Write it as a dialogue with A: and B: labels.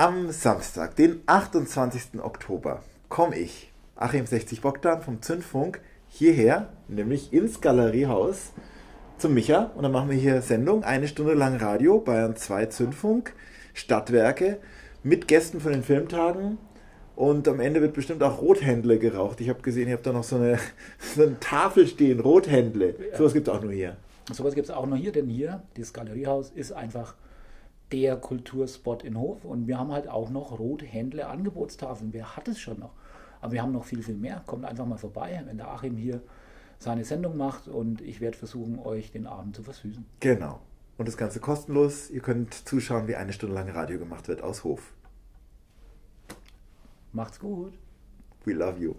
A: Am Samstag, den 28. Oktober, komme ich, Achim 60 Bogdan vom Zündfunk, hierher, nämlich ins Galeriehaus zum Micha. Und dann machen wir hier Sendung, eine Stunde lang Radio, Bayern 2 Zündfunk, Stadtwerke, mit Gästen von den Filmtagen. Und am Ende wird bestimmt auch Rothändle geraucht. Ich habe gesehen, ihr habt da noch so eine, so eine Tafel stehen, Rothändle. Ja. Sowas gibt es auch nur hier.
B: Sowas gibt es auch nur hier, denn hier, das Galeriehaus, ist einfach der Kulturspot in Hof. Und wir haben halt auch noch Rothändle Angebotstafeln. Wer hat es schon noch? Aber wir haben noch viel, viel mehr. Kommt einfach mal vorbei, wenn der Achim hier seine Sendung macht und ich werde versuchen, euch den Abend zu versüßen.
A: Genau. Und das Ganze kostenlos. Ihr könnt zuschauen, wie eine Stunde lang Radio gemacht wird aus Hof.
B: Macht's gut.
A: We love you.